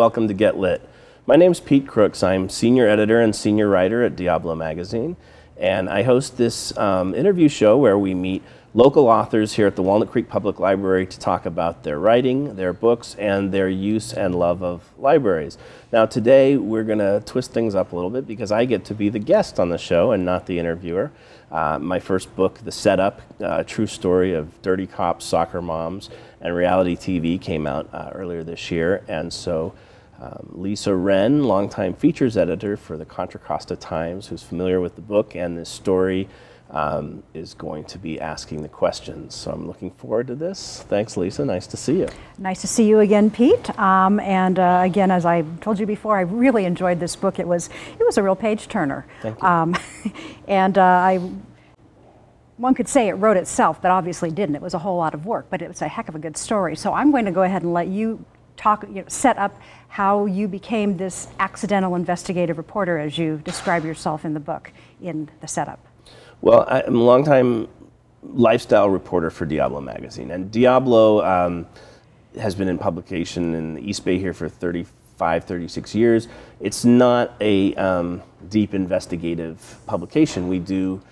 Welcome to Get Lit. My name's Pete Crooks. I'm senior editor and senior writer at Diablo Magazine, and I host this um, interview show where we meet local authors here at the Walnut Creek Public Library to talk about their writing, their books, and their use and love of libraries. Now, today we're going to twist things up a little bit because I get to be the guest on the show and not the interviewer. Uh, my first book, The Setup, uh, true story of dirty cops, soccer moms, and reality TV, came out uh, earlier this year, and so. Um, Lisa Wrenn, longtime features editor for the Contra Costa Times, who's familiar with the book and this story, um, is going to be asking the questions. So I'm looking forward to this. Thanks, Lisa. Nice to see you. Nice to see you again, Pete. Um, and uh, again, as I told you before, I really enjoyed this book. It was it was a real page turner. Thank you. Um, and uh, I one could say it wrote itself, but obviously didn't. It was a whole lot of work, but it was a heck of a good story. So I'm going to go ahead and let you talk, you know, set up how you became this accidental investigative reporter as you describe yourself in the book in the setup. Well, I'm a longtime lifestyle reporter for Diablo magazine, and Diablo um, has been in publication in the East Bay here for 35, 36 years. It's not a um, deep investigative publication. We do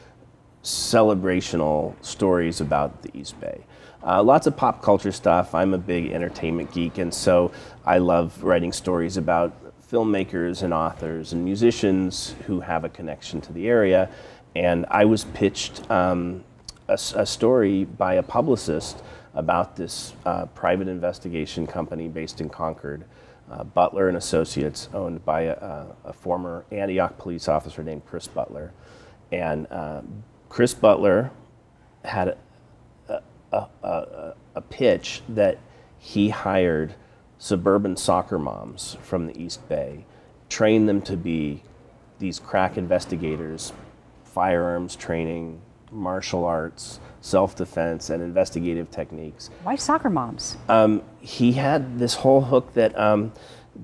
celebrational stories about the East Bay. Uh, lots of pop culture stuff. I'm a big entertainment geek, and so I love writing stories about filmmakers and authors and musicians who have a connection to the area. And I was pitched um, a, a, story by a publicist about this uh, private investigation company based in Concord, uh, Butler and Associates, owned by a, a, former Antioch police officer named Chris Butler. And uh, Chris Butler had a, a, a pitch that he hired suburban soccer moms from the East Bay, trained them to be these crack investigators, firearms training, martial arts, self defense, and investigative techniques. Why soccer moms? Um, he had this whole hook that. Um,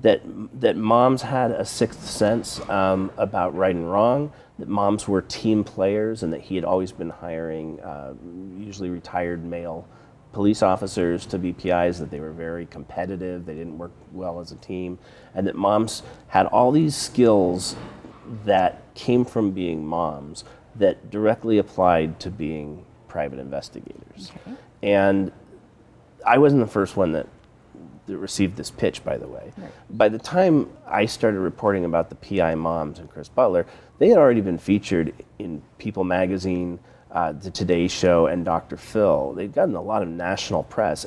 that that moms had a sixth sense um, about right and wrong. That moms were team players, and that he had always been hiring uh, usually retired male police officers to be PIs. That they were very competitive. They didn't work well as a team, and that moms had all these skills that came from being moms that directly applied to being private investigators. Okay. And I wasn't the first one that that received this pitch, by the way. Right. By the time I started reporting about the PI moms and Chris Butler, they had already been featured in People magazine, uh, The Today Show, and Dr. Phil. They'd gotten a lot of national press.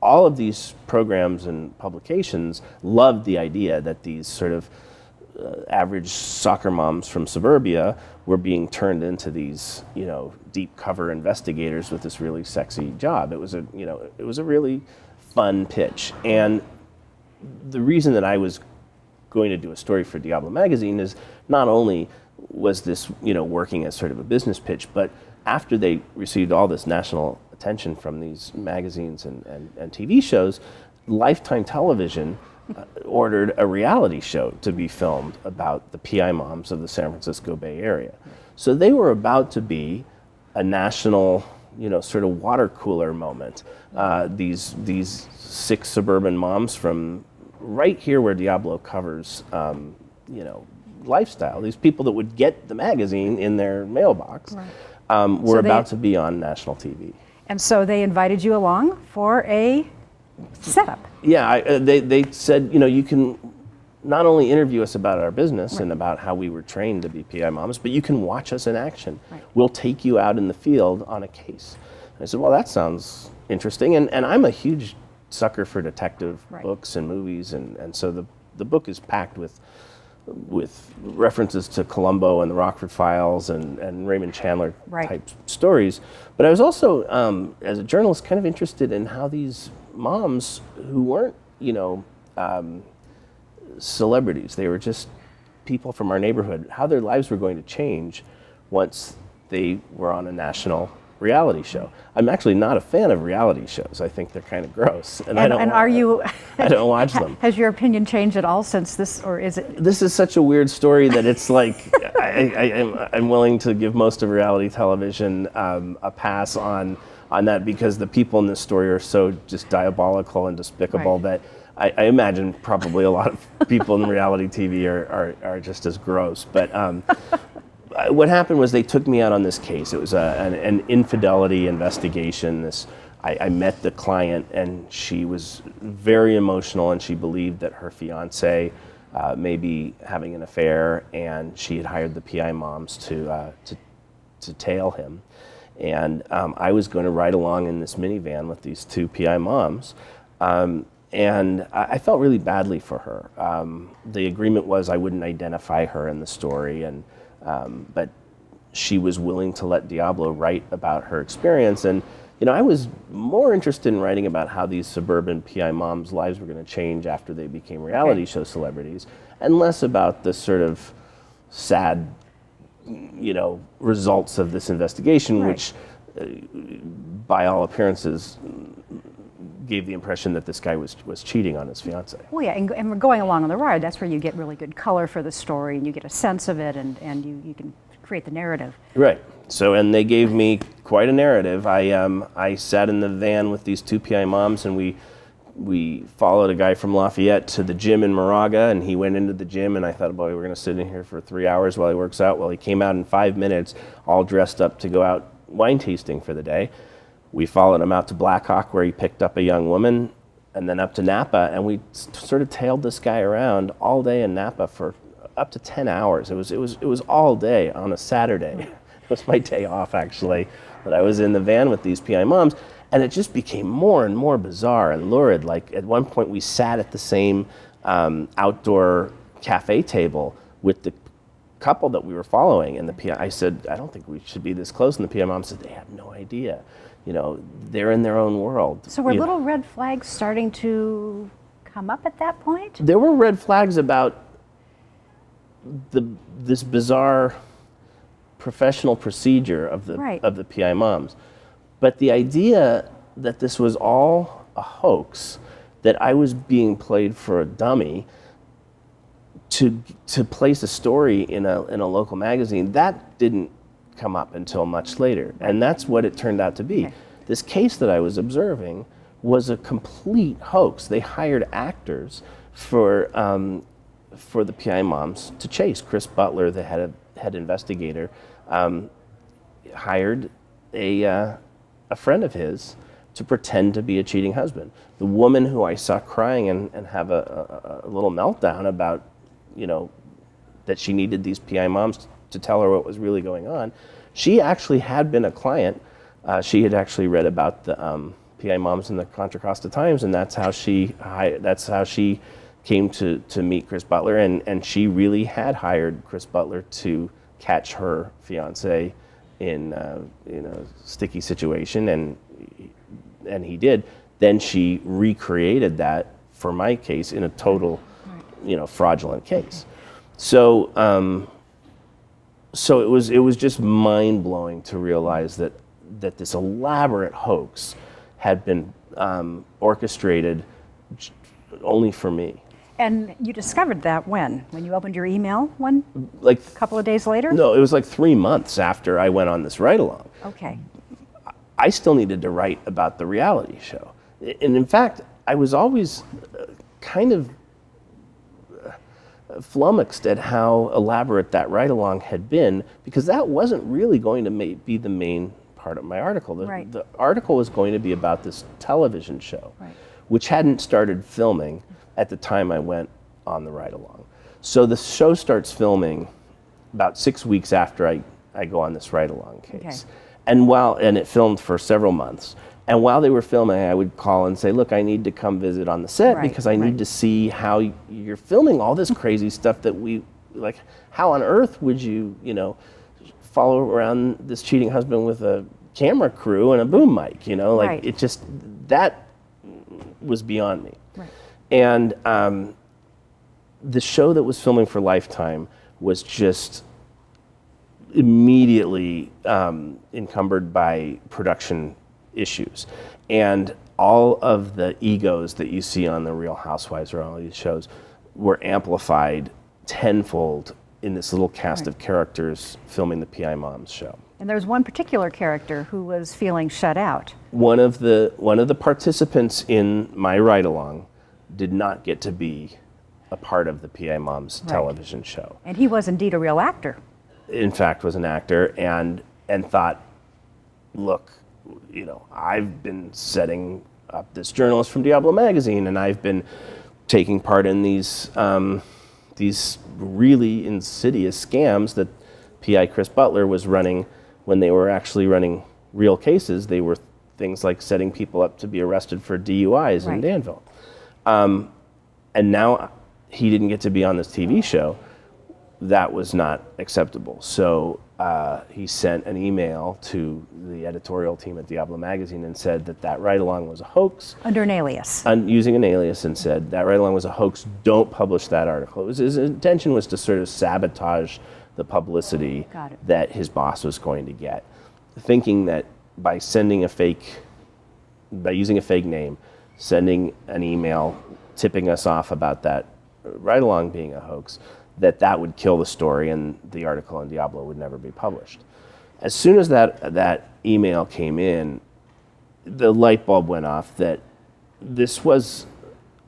All of these programs and publications loved the idea that these sort of uh, average soccer moms from suburbia were being turned into these, you know, deep cover investigators with this really sexy job. It was a, you know, it was a really fun pitch. And the reason that I was going to do a story for Diablo magazine is not only was this you know working as sort of a business pitch, but after they received all this national attention from these magazines and, and, and TV shows, Lifetime Television uh, ordered a reality show to be filmed about the PI moms of the San Francisco Bay Area. So they were about to be a national you know, sort of water cooler moment. Uh, these these six suburban moms from right here where Diablo covers, um, you know, lifestyle. These people that would get the magazine in their mailbox right. um, were so about to be on national TV. And so they invited you along for a setup. Yeah, I, uh, they they said, you know, you can not only interview us about our business right. and about how we were trained to be PI moms, but you can watch us in action. Right. We'll take you out in the field on a case. And I said, well, that sounds interesting. And, and I'm a huge sucker for detective right. books and movies. And, and so the, the book is packed with, with references to Columbo and the Rockford Files and, and Raymond Chandler type stories. But I was also, um, as a journalist, kind of interested in how these moms who weren't, you know, um, celebrities. They were just people from our neighborhood, how their lives were going to change once they were on a national reality show. I'm actually not a fan of reality shows. I think they're kind of gross, and, and I don't. And are you? I don't watch them. Has your opinion changed at all since this, or is it? This is such a weird story that it's like I, am willing to give most of reality television um, a pass on on that because the people in this story are so just diabolical and despicable right. that I, I imagine probably a lot of people in reality TV are, are, are just as gross. But um, what happened was they took me out on this case. It was a, an, an infidelity investigation. This I, I, met the client, and she was very emotional, and she believed that her fiance uh, may be having an affair, and she had hired the PI moms to uh, to, to tail him. And um, I was going to ride along in this minivan with these two PI moms. Um, and I, I, felt really badly for her. Um, the agreement was I wouldn't identify her in the story, and um, but she was willing to let Diablo write about her experience. And you know, I was more interested in writing about how these suburban PI moms' lives were going to change after they became reality okay. show celebrities, and less about the sort of sad, you know, results of this investigation, right. which, uh, by all appearances, gave the impression that this guy was was cheating on his fiance. Well, yeah, and, and we're going along on the ride. That's where you get really good color for the story, and you get a sense of it, and, and you, you can create the narrative. Right. So, and they gave me quite a narrative. I, um, I sat in the van with these two PI moms, and we, we followed a guy from Lafayette to the gym in Moraga, and he went into the gym, and I thought, boy, we're going to sit in here for three hours while he works out. Well, he came out in five minutes, all dressed up to go out wine tasting for the day. We followed him out to Blackhawk, where he picked up a young woman, and then up to Napa, and we sort of tailed this guy around all day in Napa for up to 10 hours. It was, it was, it was all day on a Saturday. it was my day off, actually, that I was in the van with these PI moms. And it just became more and more bizarre and lurid. Like at one point, we sat at the same um, outdoor cafe table with the couple that we were following. And the PI, I said, I don't think we should be this close. And the PI mom said, they have no idea. You know, they're in their own world. So were you little know. red flags starting to come up at that point? There were red flags about the this bizarre professional procedure of the right. of the PI moms. But the idea that this was all a hoax, that I was being played for a dummy to to place a story in a in a local magazine, that didn't come up until much later. And that's what it turned out to be. This case that I was observing was a complete hoax. They hired actors for um, for the PI moms to chase. Chris Butler, the head, of, head investigator, um, hired a, uh, a friend of his to pretend to be a cheating husband. The woman who I saw crying and, and have a, a, a little meltdown about, you know, that she needed these PI moms to tell her what was really going on, she actually had been a client. Uh, she had actually read about the um, PI moms in the Contra Costa Times, and that's how she that's how she came to, to meet Chris Butler, and, and she really had hired Chris Butler to catch her fiance in uh, in a sticky situation, and and he did. Then she recreated that for my case in a total, you know, fraudulent case. So um, so it was it was just mind blowing to realize that that this elaborate hoax had been um, orchestrated only for me. And you discovered that when? When you opened your email one? Like a couple of days later? No, it was like three months after I went on this ride along. Okay. I still needed to write about the reality show. And in fact, I was always uh, kind of flummoxed at how elaborate that ride along had been because that wasn't really going to be the main part of my article. The, right. the article was going to be about this television show, right. which hadn't started filming at the time I went on the ride along. So the show starts filming about six weeks after I, I go on this ride along case. Okay. And while and it filmed for several months. And while they were filming, I would call and say, "Look, I need to come visit on the set right, because I right. need to see how you're filming all this crazy stuff that we like. How on earth would you, you know, follow around this cheating husband with a camera crew and a boom mic? You know, like right. it just that was beyond me. And um, the show that was filming for Lifetime was just immediately um, encumbered by production issues. And all of the egos that you see on The Real Housewives or all these shows were amplified tenfold in this little cast right. of characters filming the PI Moms show. And there was one particular character who was feeling shut out. One of the one of the participants in my ride along did not get to be a part of the PI Moms television show. And he was indeed a real actor. In fact, was an actor and and thought, look, you know, I've been setting up this journalist from Diablo magazine, and I've been taking part in these um, these really insidious scams that PI Chris Butler was running when they were actually running real cases. They were things like setting people up to be arrested for DUIs in Danville. Um, and now he didn't get to be on this TV show. That was not acceptable. So uh, he sent an email to the editorial team at Diablo Magazine and said that that ride along was a hoax Under an alias. un- using an alias and said that right along was a hoax. Don't publish that article. It was, his intention was to sort of sabotage the publicity that his boss was going to get, thinking that by sending a fake, by using a fake name, sending an email tipping us off about that right along being a hoax, that that would kill the story and the article in Diablo would never be published. As soon as that that email came in, the light bulb went off that this was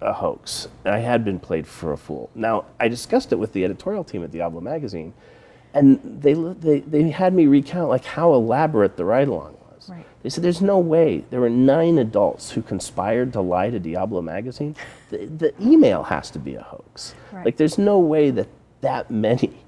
a hoax. I had been played for a fool. Now, I discussed it with the editorial team at Diablo magazine, and they, they, they had me recount like how elaborate the ride along was. Right. They said there's no way there were nine adults who conspired to lie to Diablo magazine. The, the email has to be a hoax. Right. Like there's no way that that many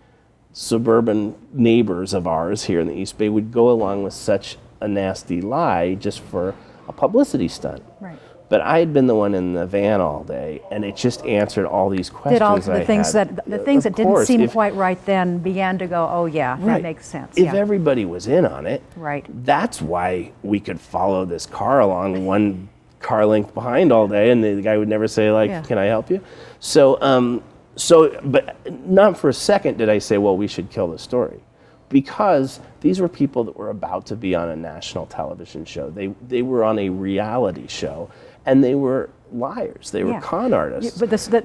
suburban neighbors of ours here in the East Bay would go along with such a nasty lie just for a publicity stunt. Right. But I had been the one in the van all day, and it just answered all these questions. Did all the I things had. that the things Of that didn't course, seem if- quite right then began to go, oh yeah, that right. makes sense. If yeah. everybody was in on it, Right. That's why we could follow this car along one car length behind all day, and the guy would never say like, Yeah. "Can I help you?" So, um, so, but not for a second did I say, "Well, we should kill the story," because these were people that were about to be on a national television show. They they were on a reality show, and they were liars. They were Yeah. con artists. But this, the,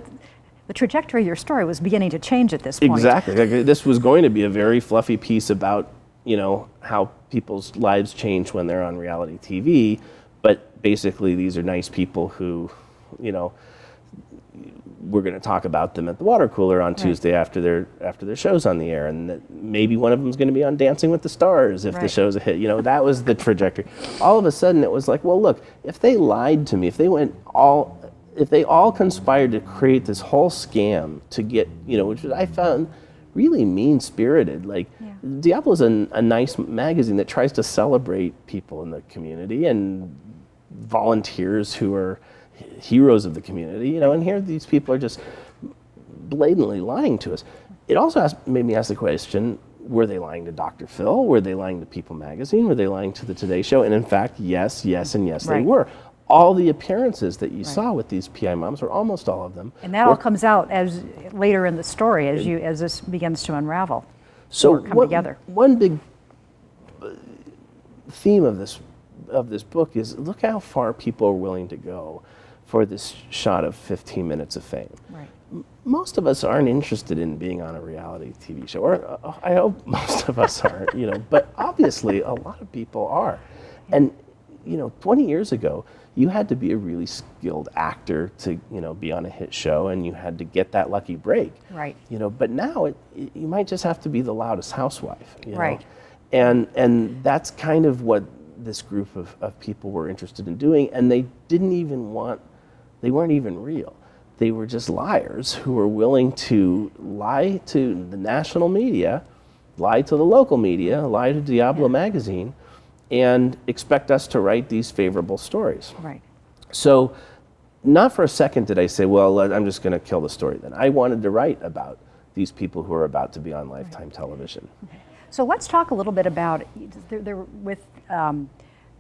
the trajectory of your story was beginning to change at this point. Exactly. Like, this was going to be a very fluffy piece about, you know, how people's lives change when they're on reality TV. But basically, these are nice people who, you know, we're going to talk about them at the water cooler on Tuesday after their after their show's on the air, and that maybe one of them's going to be on Dancing with the Stars if the show's a hit. You know, that was the trajectory. All of a sudden, it was like, well, look, if they lied to me, if they went all, if they all conspired to create this whole scam to get, you know, which I found really mean spirited. Like, Yeah. Diablo's a, a nice magazine that tries to celebrate people in the community and volunteers who are heroes of the community, you know, and here these people are just blatantly lying to us. It also asked, made me ask the question were they lying to Dr. Phil? Were they lying to People magazine? Were they lying to the Today Show? And in fact, yes, yes, and yes, they were. All the appearances that you saw with these PI moms, or almost all of them, And that all comes out as later in the story as you as this begins to unravel. so or come one, together. One big uh, theme of this of this book is look how far people are willing to go for this shot of 15 minutes of fame. Right. Most of us aren't interested in being on a reality TV show, or uh, I hope most of us aren't, you know. But obviously, a lot of people are, and you know, 20 years ago, you had to be a really skilled actor to, you know, be on a hit show, and you had to get that lucky break. Right. You know, but now it, it- you might just have to be the loudest housewife. You know? Right. And and that's kind of what this group of, of people were interested in doing, and they didn't even want, they weren't even real. They were just liars who were willing to lie to the national media, lie to the local media, lie to Diablo magazine, and expect us to write these favorable stories. Right. So, not for a second did I say, well, I'm just going to kill the story then. I wanted to write about these people who are about to be on Lifetime television. So let's talk a little bit about there, there with. Um,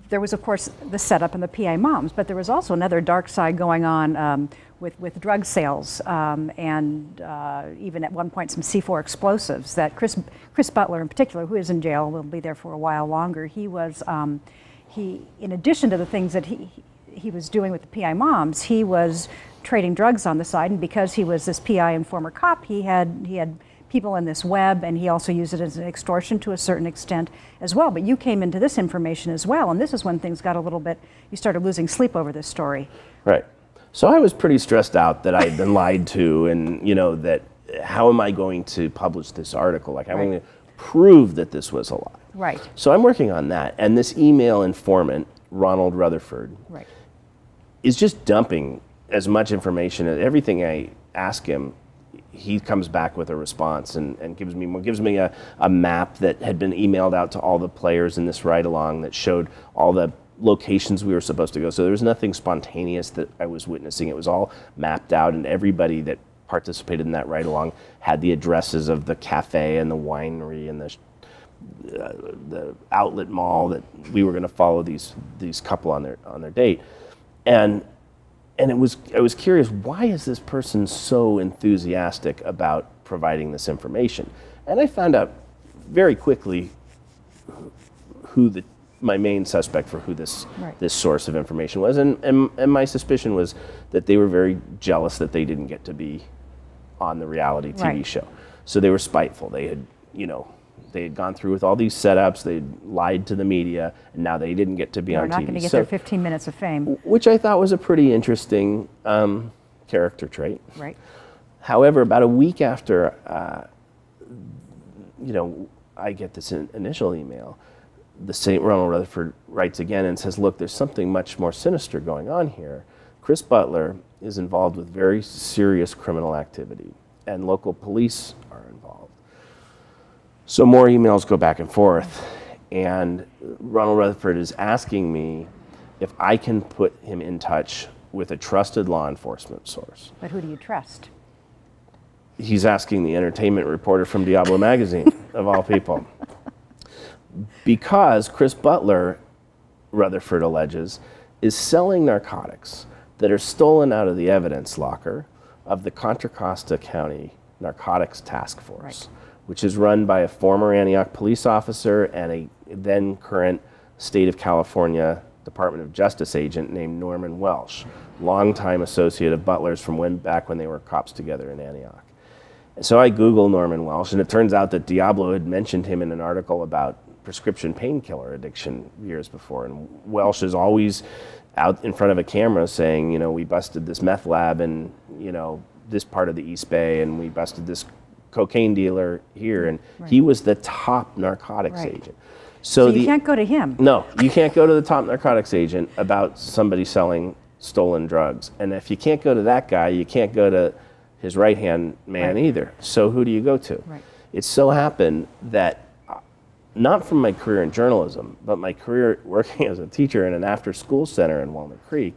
there was, of course, the setup and the PA moms, but there was also another dark side going on um, with, with drug sales um, and uh, even at one point some C4 explosives that Chris, Chris Butler, in particular, who is in jail, will be there for a while longer. He was, um, he, in addition to the things that he, he was doing with the PI moms, he was trading drugs on the side, and because he was this PI and former cop, he had he had people in this web, and he also used it as an extortion to a certain extent as well. But you came into this information as well, and this is when things got a little bit. You started losing sleep over this story. Right. So I was pretty stressed out that I had been lied to, and you know that how am I going to publish this article? Like, how am I Right. going to prove that this was a lie? Right. So I'm working on that, and this email informant, Ronald Rutherford, Right. is just dumping as much information. As everything I ask him, he comes back with a response and, and gives me gives me a, a map that had been emailed out to all the players in this ride along that showed all the locations we were supposed to go. So there was nothing spontaneous that I was witnessing. It was all mapped out, and everybody that participated in that ride along had the addresses of the cafe and the winery and the uh, the outlet mall that we were going to follow these these couple on their on their date, and and it was I was curious why is this person so enthusiastic about providing this information, and I found out very quickly who the my main suspect for who this Right. this source of information was, and, and and my suspicion was that they were very jealous that they didn't get to be on the reality TV Right. show, so they were spiteful. They had you know they had gone through with all these setups, they lied to the media, and now they didn't get to be on TV. They're not going to get So- their 15 minutes of fame. which I thought was a pretty interesting um, character trait. Right. However, about a week after, uh, you know, I get this in- initial email, the St. Ronald Rutherford writes again and says, "Look, there's something much more sinister going on here. Chris Butler is involved with very serious criminal activity, and local police are involved." So more emails go back and forth, and Ronald Rutherford is asking me if I can put him in touch with a trusted law enforcement source. But who do you trust? He's asking the entertainment reporter from Diablo magazine, of all people. Because Chris Butler, Rutherford alleges, is selling narcotics that are stolen out of the evidence locker of the Contra Costa County Narcotics Task Force, Right. Which is run by a former Antioch police officer and a then current state of California Department of Justice agent named Norman Wielsch, longtime associate of Butler's from when back when they were cops together in Antioch. And so I Google Norman Wielsch, and it turns out that Diablo had mentioned him in an article about prescription painkiller addiction years before. And Wielsch is always out in front of a camera saying, you know, we busted this meth lab in, you know, this part of the East Bay, and we busted this cocaine dealer here. And he was the top narcotics Right. agent. So So, you the, can't go to him. no, you can't go to the top narcotics agent about somebody selling stolen drugs. And if you can't go to that guy, you can't go to his right hand man Right. either. So who do you go to? Right. It so happened that uh, not from my career in journalism, but my career working as a teacher in an after school center in Walnut Creek,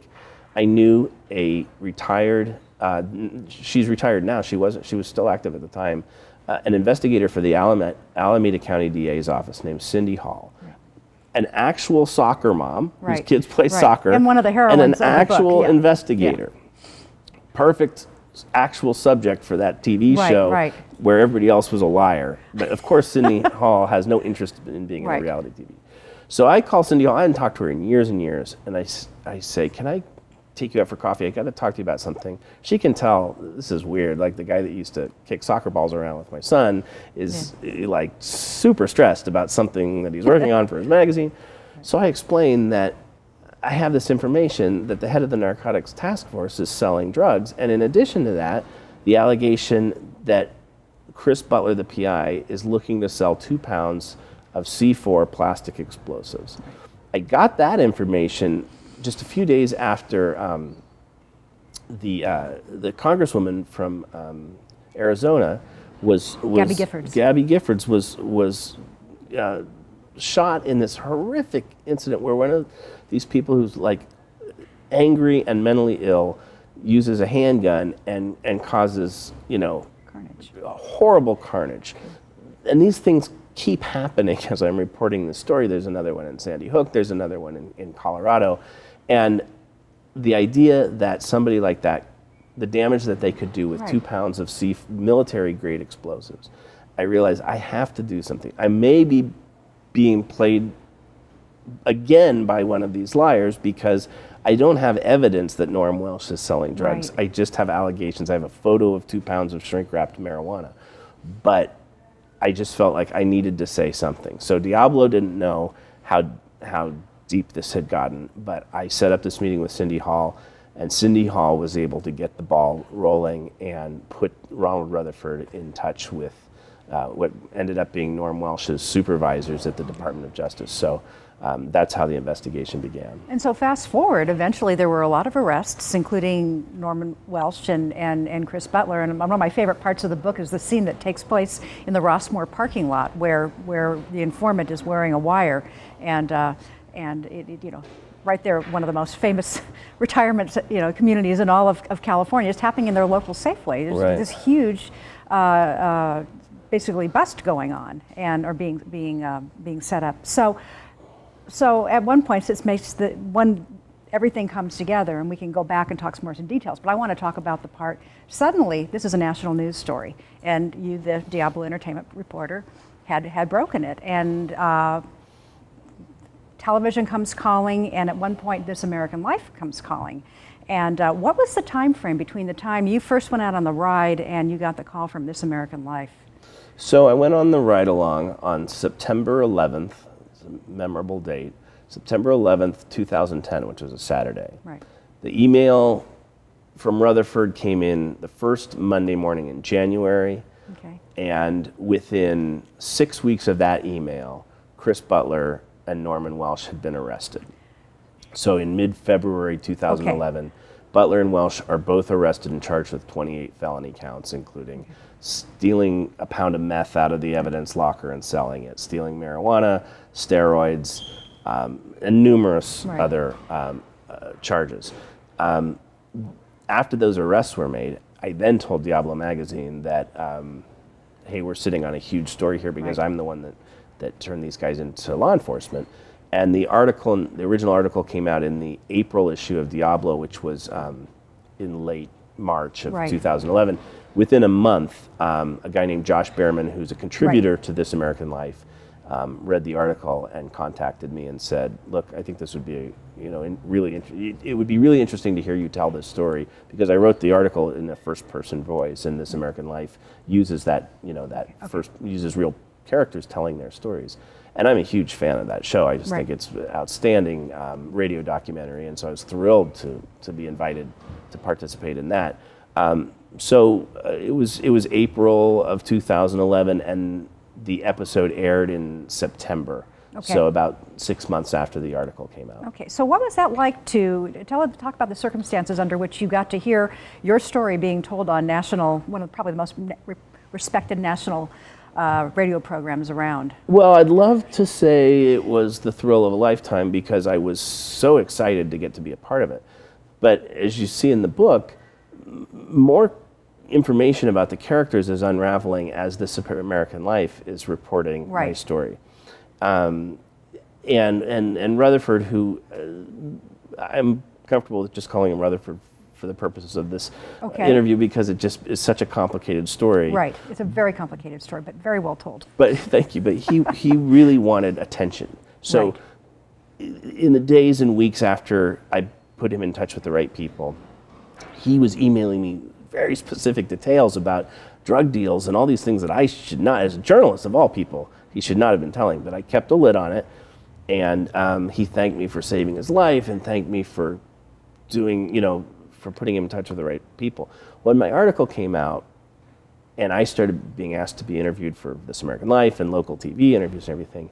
I knew a retired, uh, she's retired now, she wasn't, she was still active at the time, uh, an investigator for the Alameda, Alameda County DA's office named Cindy Hall. An actual soccer mom whose kids play right. soccer, And one of the and an of the book, actual yeah. investigator perfect actual subject for that TV Right, show right. where everybody else was a liar. But of course, Cindy Hall has no interest in being in Right. a reality TV. So I call Cindy Hall. I hadn't talked to her in years and years. And I, I say, Can I take you out for coffee? I got to talk to you about something. She can tell this is weird. Like the guy that used to kick soccer balls around with my son is eh, like super stressed about something that he's working on for his magazine. So I explain that I have this information that the head of the narcotics task force is selling drugs. And in addition to that, the allegation that Chris Butler, the PI, is looking to sell two pounds of C4 plastic explosives. I got that information just a few days after um, the, uh, the congresswoman from um, Arizona was, was Gabby Giffords. Gabby Giffords was was uh, shot in this horrific incident where one of these people who's like angry and mentally ill uses a handgun and and causes you know Carnage. a horrible carnage. And these things keep happening as I'm reporting the story. There's another one in Sandy Hook, there's another one in, in Colorado. And the idea that somebody like that, the damage that they could do with two pounds of C military grade explosives, I realized I have to do something. I may be being played again by one of these liars because I don't have evidence that Norm Wielsch is selling drugs. Right. I just have allegations. I have a photo of two pounds of shrink wrapped marijuana. But I just felt like I needed to say something. So Diablo didn't know how, how deep this had gotten, but I set up this meeting with Cindy Hall And Cindy Hall was able to get the ball rolling and put Ronald Rutherford in touch with uh, what ended up being Norm Wielsch's supervisors at the Department of Justice. So um, that's how the investigation began. And so fast forward, eventually there were a lot of arrests, including Norman Wielsch and, and, and Chris Butler. And one of my favorite parts of the book is the scene that takes place in the Rossmoor parking lot where, where the informant is wearing a wire. And, uh, and it, it, you know, right there, one of the most famous retirement you know, communities in all of, of California is happening in their local Safeway. There's Right. this huge uh, uh, basically bust going on and or being being uh, being set up. So so at one point it makes the one everything comes together and we can go back and talk some more in details but i want to talk about the part suddenly this is a national news story and you the diablo entertainment reporter had had broken it and uh, television comes calling and at one point this american life comes calling. And uh, what was the time frame between the time you first went out on the ride and you got the call from this american life? So I went on the ride along on September 11th, it's a memorable date, September 11th, 2010, which was a Saturday. right. The email from Rutherford came in the first Monday morning in January, okay. And within six weeks of that email, Chris Butler and Norman Wielsch had been arrested. So in mid February 2011, Butler and Wielsch are both arrested and charged with 28 felony counts, including stealing a pound of meth out of the evidence locker and selling it, stealing marijuana, steroids, um, and numerous Right. other um, uh, charges. Um, after those arrests were made, I then told Diablo Magazine that, um, hey, we're sitting on a huge story here because Right. I'm the one that, that turned these guys into law enforcement. And the article, the original article came out in the April issue of Diablo, which was um, in late March of Right. 2011. Within a month, um, a guy named Josh Bearman, who's a contributor to This American Life, um, read the article and contacted me and said, "Look, I think this would be, you know, in really, it, it would be really interesting to hear you tell this story because I wrote the article in a first-person voice, and This American Life uses that, you know, that first uses real characters telling their stories." And I'm a huge fan of that show. I just Right. think it's an outstanding um, radio documentary, and so I was thrilled to to be invited to participate in that. Um, so uh, it was it was April of 2011, and the episode aired in September. Okay. So about six months after the article came out. Okay, so what was that like to tell talk about the circumstances under which you got to hear your story being told on national, one of probably the most respected national uh, radio programs around? Well, I'd love to say it was the thrill of a lifetime because I was so excited to get to be a part of it. But as you see in the book, more information about the characters is unraveling as This American Life is reporting my story. Um, and, and, and Rutherford, who uh, I'm comfortable with just calling him Rutherford for the purposes of this uh, Okay. interview because it just is such a complicated story. Right, it's a very complicated story, but very well told. But thank you. But he he really wanted attention. So Right. in the days and weeks after I put him in touch with the right people, he was emailing me very specific details about drug deals and all these things that I should not, as a journalist of all people, he should not have been telling. But I kept a lid on it, and um, he thanked me for saving his life and thanked me for doing, you know, for putting him in touch with the right people. When my article came out, and I started being asked to be interviewed for This American Life and local TV interviews and everything,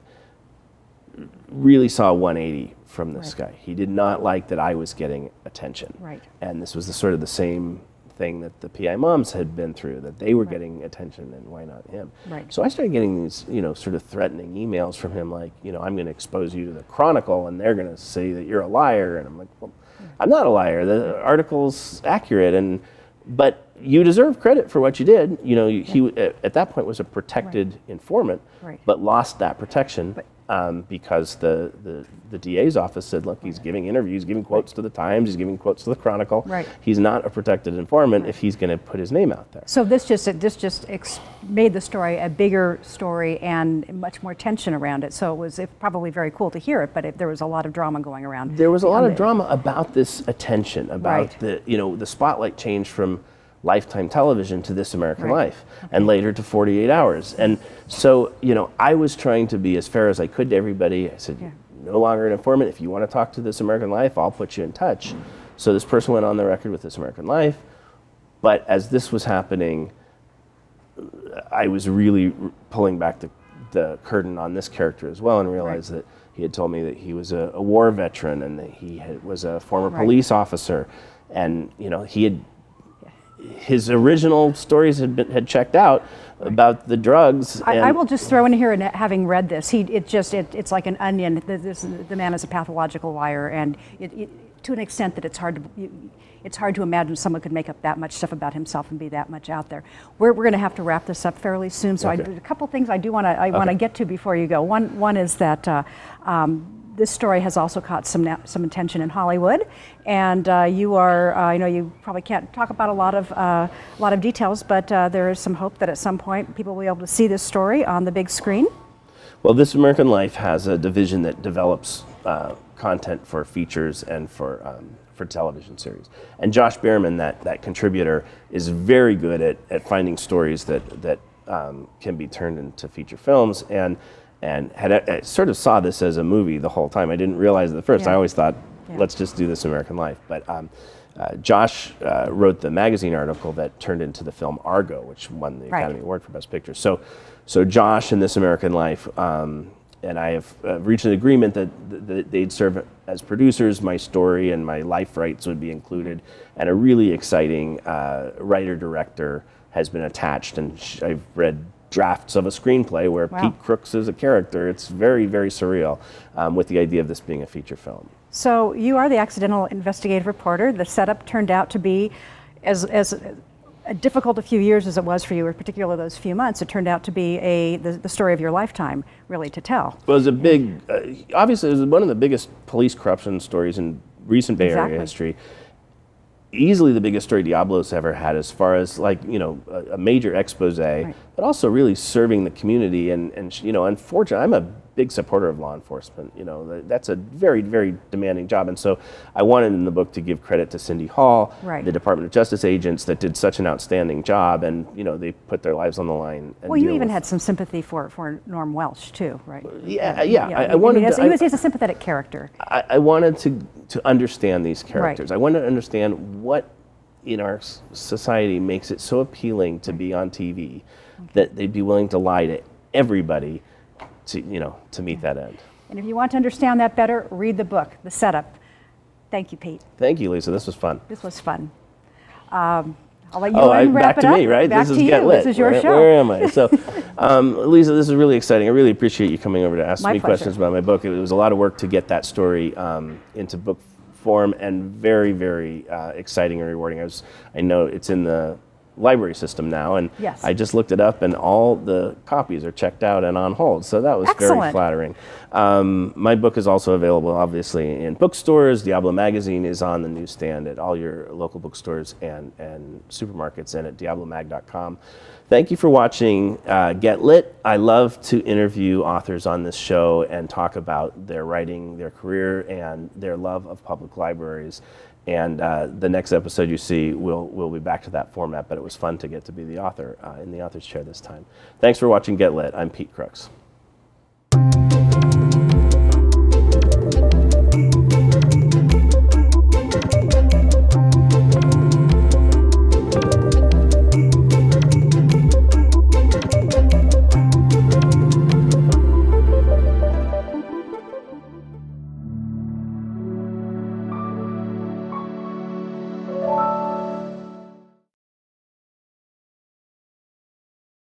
really saw a 180 from this Right. guy. He did not like that I was getting attention. Right. And this was the sort of the same thing that the PI moms had been through, that they were getting attention and why not him? Right. So I started getting these, you know, sort of threatening emails from him like, you know, I'm going to expose you to the Chronicle and they're going to say that you're a liar. And I'm like, well, I'm not a liar. The article's accurate and but you deserve credit for what you did. You know, he at, at that point was a protected informant, Right. but lost that protection um, because the, the the DA's office said, look, he's giving interviews, giving quotes to the Times, he's giving quotes to the Chronicle. Right. He's not a protected informant if he's going to put his name out there. So this just this just ex- made the story a bigger story and much more tension around it. So it was it, probably very cool to hear it, but it, there was a lot of drama going around. There was a lot of it. drama about this attention, about Right. the you know the spotlight changed from Lifetime Television to This American Right. Life, and later to 48 Hours. And so you know I was trying to be as fair as I could to everybody. I said, Yeah. no longer an informant. If you want to talk to This American Life, I'll put you in touch. So this person went on the record with This American Life, but as this was happening, I was really r- pulling back the, the curtain on this character as well and realized that he had told me that he was a, a war veteran and that he had, was a former Right. police officer. And, you know, he had, his original stories had, been, had checked out about the drugs. I, I will just throw in here, and having read this, he it just it, it's like an onion. The, this, the man is a pathological liar, and it, it, to an extent that it's hard to it's hard to imagine someone could make up that much stuff about himself and be that much out there. We're, we're going to have to wrap this up fairly soon, so I, Okay. a couple things I do want to I want to get to before you go. One one is that. Uh, um, this story has also caught some some attention in Hollywood, and uh, you are uh, I know you probably can't talk about a lot of uh, a lot of details, but uh, there is some hope that at some point people will be able to see this story on the big screen. Well, This American Life has a division that develops uh, content for features and for um, for television series. And Josh Bearman, that that contributor, is very good at, at finding stories that that um, can be turned into feature films. And and had I sort of saw this as a movie the whole time. I didn't realize it at first. Yeah. I always thought, Yeah. let's just do This American Life. But um, uh, Josh uh, wrote the magazine article that turned into the film Argo, which won the Right. Academy Award for Best Picture. So, so Josh and This American Life, um, and I have uh, reached an agreement that, that they'd serve as producers. My story and my life rights would be included, and a really exciting uh, writer director has been attached. And sh- I've read drafts of a screenplay where Wow. Pete Crooks is a character. It's very, very surreal, um, with the idea of this being a feature film. So you are the accidental investigative reporter. The setup turned out to be as as difficult a few years as it was for you, or particularly those few months. It turned out to be a the, the story of your lifetime, really, to tell. Well, it was a big, uh, obviously, it was one of the biggest police corruption stories in recent Bay Exactly. Area history. Easily the biggest story Diablos ever had, as far as like you know a, a major expose, but also really serving the community. And and you know, unfortunately, I'm a big supporter of law enforcement. You know, that's a very very demanding job. And so I wanted in the book to give credit to Cindy Hall, Right. the Department of Justice agents that did such an outstanding job, and you know they put their lives on the line. And Well, you even had some sympathy for, for Norm Wielsch too, right? Yeah, yeah. I, wanted. to, he, I- was, he's a sympathetic character. I, I wanted to to understand these characters. I wanted to understand what in our society makes it so appealing to be on TV that they'd be willing to lie to everybody to you know to meet that end. And if you want to understand that better, read the book, The Setup. Thank you, Pete. Thank you, Lisa. This was fun. This was fun. Um, I'll let you Oh, I, wrap back it to up. me, right? Back this is. Get Lit. This is your where, show. Where am I? So, um, Lisa, this is really exciting. I really appreciate you coming over to ask My me pleasure. questions about my book. It was a lot of work to get that story um, into book form, and very, very uh, exciting and rewarding. I was, I know it's in the library system now, and Yes. I just looked it up, and all the copies are checked out and on hold. So that was very flattering. Um, my book is also available, obviously, in bookstores. Diablo Magazine is on the newsstand at all your local bookstores and, and supermarkets and at diablomag.com. Thank you for watching uh, Get Lit. I love to interview authors on this show and talk about their writing, their career, and their love of public libraries. And uh, the next episode you see, we'll, we'll be back to that format, but it was fun to get to be the author uh, in the author's chair this time. Thanks for watching Get Lit. I'm Pete Crooks.